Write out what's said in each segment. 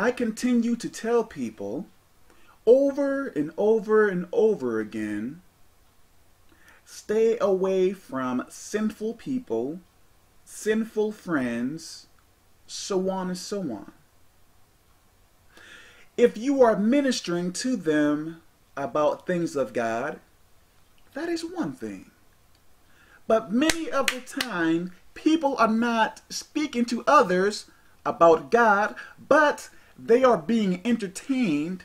I continue to tell people over and over and over again stay away from sinful people, sinful friends, so on and so on. If you are ministering to them about things of God, that is one thing. But many of the time, people are not speaking to others about God, but they are being entertained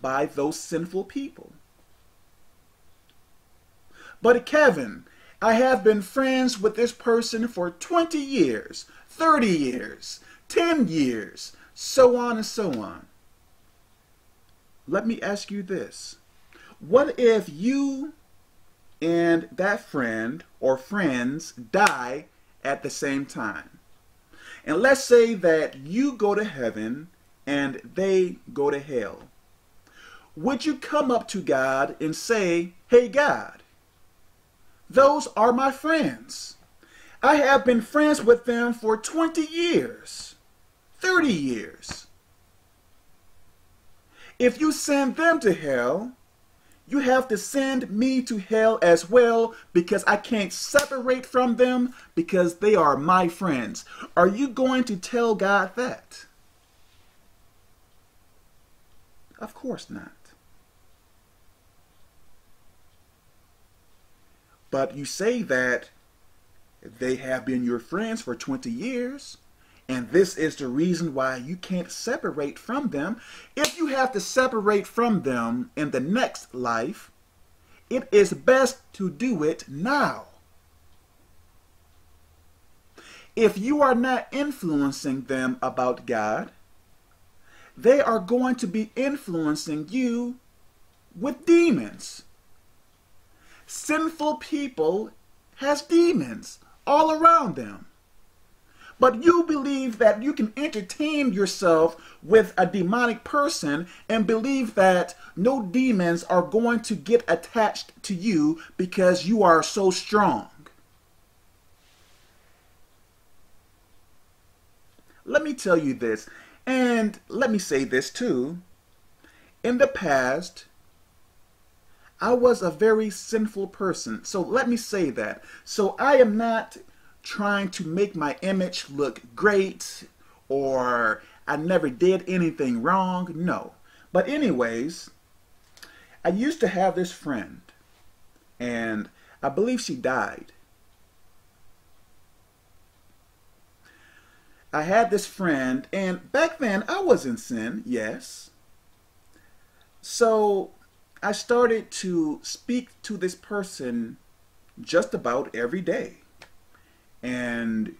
by those sinful people. But Kevin, I have been friends with this person for 20 years, 30 years, 10 years, so on and so on. Let me ask you this. What if you and that friend or friends die at the same time? And let's say that you go to heaven and they go to hell. Would you come up to God and say, Hey God, those are my friends. I have been friends with them for 20 years, 30 years. If you send them to hell, you have to send me to hell as well because I can't separate from them because they are my friends. Are you going to tell God that? Of course not. But you say that they have been your friends for 20 years. And this is the reason why you can't separate from them. If you have to separate from them in the next life, it is best to do it now. If you are not influencing them about God, they are going to be influencing you with demons. Sinful people has demons all around them. But you believe that you can entertain yourself with a demonic person and believe that no demons are going to get attached to you because you are so strong. Let me tell you this, and let me say this too. In the past, I was a very sinful person. So let me say that. So I am not trying to make my image look great or I never did anything wrong. No. But, anyways, I used to have this friend, and I believe she died. I had this friend, and back then I was in sin, yes. So I started to speak to this person just about every day and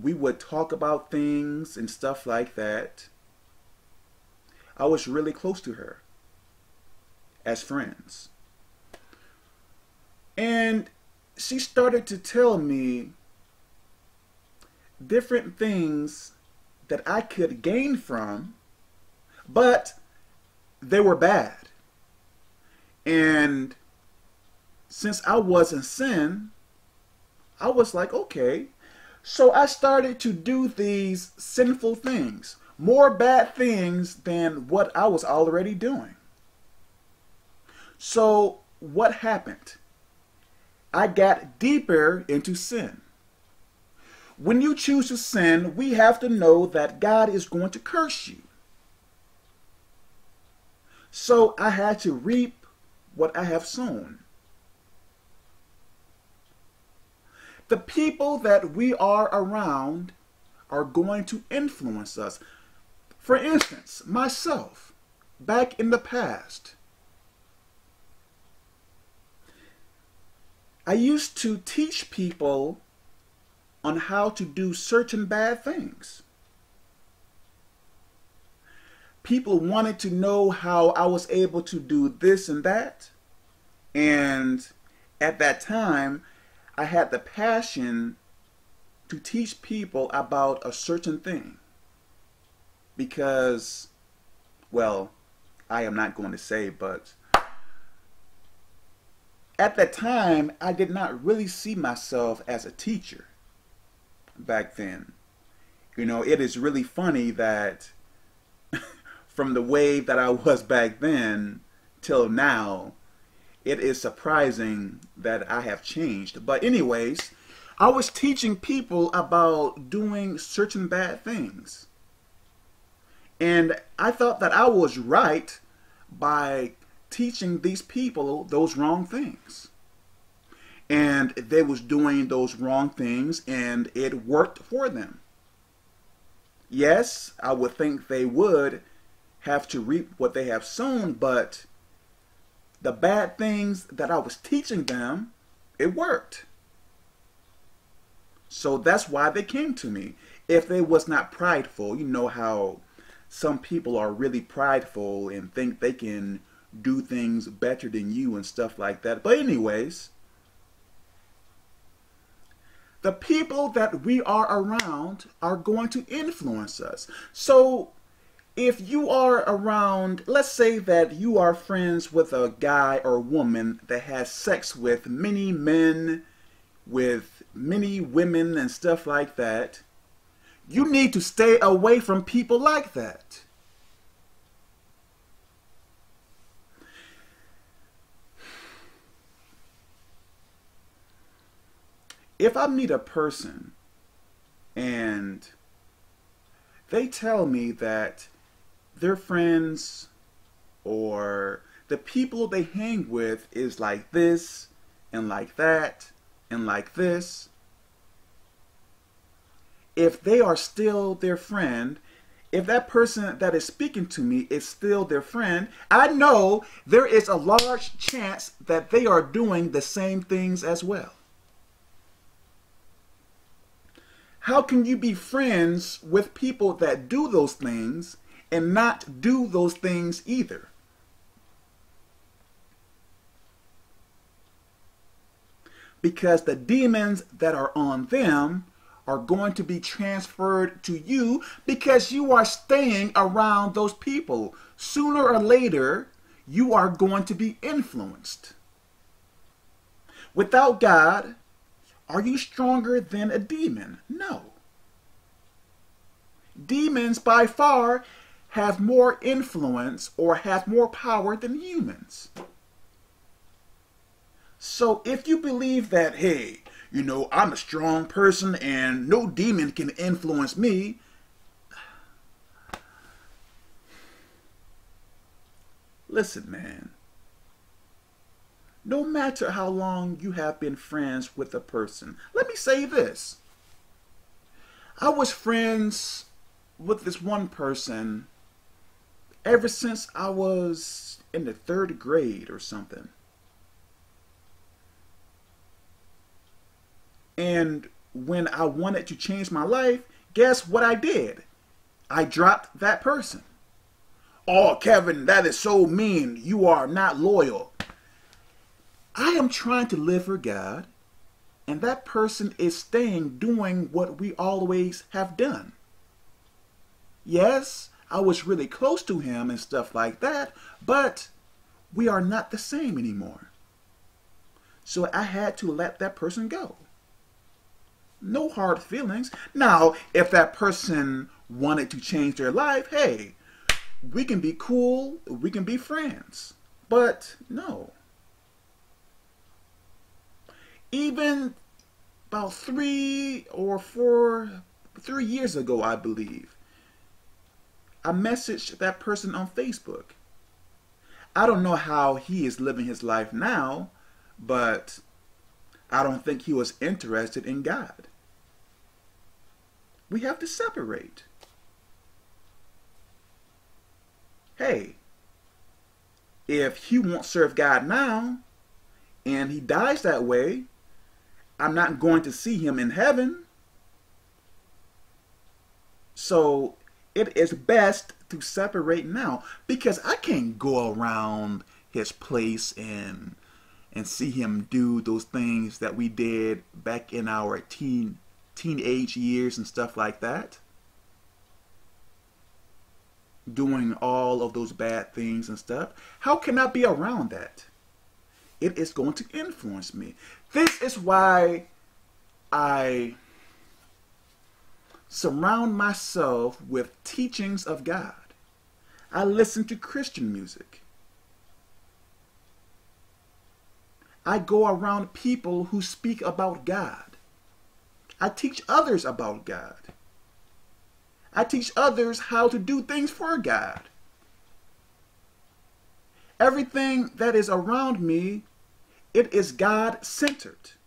we would talk about things and stuff like that. I was really close to her as friends. And she started to tell me different things that I could gain from, but they were bad. And since I was in sin, I was like, okay. So I started to do these sinful things, more bad things than what I was already doing. So what happened? I got deeper into sin. When you choose to sin, we have to know that God is going to curse you. So I had to reap what I have sown. The people that we are around are going to influence us. For instance, myself, back in the past, I used to teach people on how to do certain bad things. People wanted to know how I was able to do this and that. And at that time, I had the passion to teach people about a certain thing. Because, well, I am not going to say, but at that time, I did not really see myself as a teacher back then. You know, it is really funny that from the way that I was back then till now, it is surprising that I have changed. But anyways, I was teaching people about doing certain bad things. And I thought that I was right by teaching these people those wrong things. And they was doing those wrong things and it worked for them. Yes, I would think they would have to reap what they have sown, but the bad things that I was teaching them, it worked. So that's why they came to me. If they was not prideful, you know how some people are really prideful and think they can do things better than you and stuff like that. But anyways, the people that we are around are going to influence us. So if you are around, let's say that you are friends with a guy or woman that has sex with many men, with many women and stuff like that, you need to stay away from people like that. If I meet a person and they tell me that their friends or the people they hang with is like this and like that and like this, if they are still their friend, if that person that is speaking to me is still their friend, I know there is a large chance that they are doing the same things as well. How can you be friends with people that do those things and not do those things either? Because the demons that are on them are going to be transferred to you because you are staying around those people. Sooner or later, you are going to be influenced. Without God, are you stronger than a demon? No. Demons by far have more influence or have more power than humans. So if you believe that, hey, you know, I'm a strong person and no demon can influence me. Listen, man. No matter how long you have been friends with a person, let me say this. I was friends with this one person ever since I was in the third grade or something. And when I wanted to change my life, guess what I did? I dropped that person. Oh, Kevin, that is so mean. You are not loyal. I am trying to live for God, and that person is staying doing what we always have done. Yes, I was really close to him and stuff like that, but we are not the same anymore. So I had to let that person go. No hard feelings. Now, if that person wanted to change their life, hey, we can be cool, we can be friends. But no. Even about three or four, three years ago, I believe, I messaged that person on Facebook. I don't know how he is living his life now, but I don't think he was interested in God. We have to separate. Hey, if he won't serve God now and he dies that way, I'm not going to see him in heaven. So it is best to separate now because I can't go around his place and and see him do those things that we did back in our teen teenage years and stuff like that. Doing all of those bad things and stuff. How can I be around that? It is going to influence me. This is why I surround myself with teachings of God. I listen to Christian music. I go around people who speak about God. I teach others about God. I teach others how to do things for God. Everything that is around me, it is God centered. This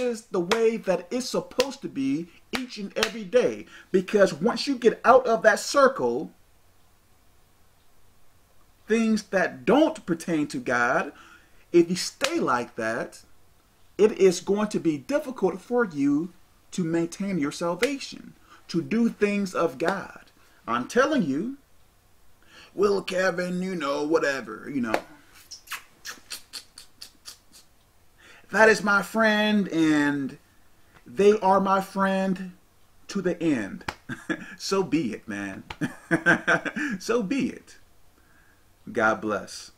is the way that it's supposed to be each and every day. Because once you get out of that circle, things that don't pertain to God, if you stay like that, it is going to be difficult for you to maintain your salvation, to do things of God. I'm telling you, Will Kevin, you know, whatever, you know. That is my friend, and they are my friend to the end. so be it, man. so be it. God bless.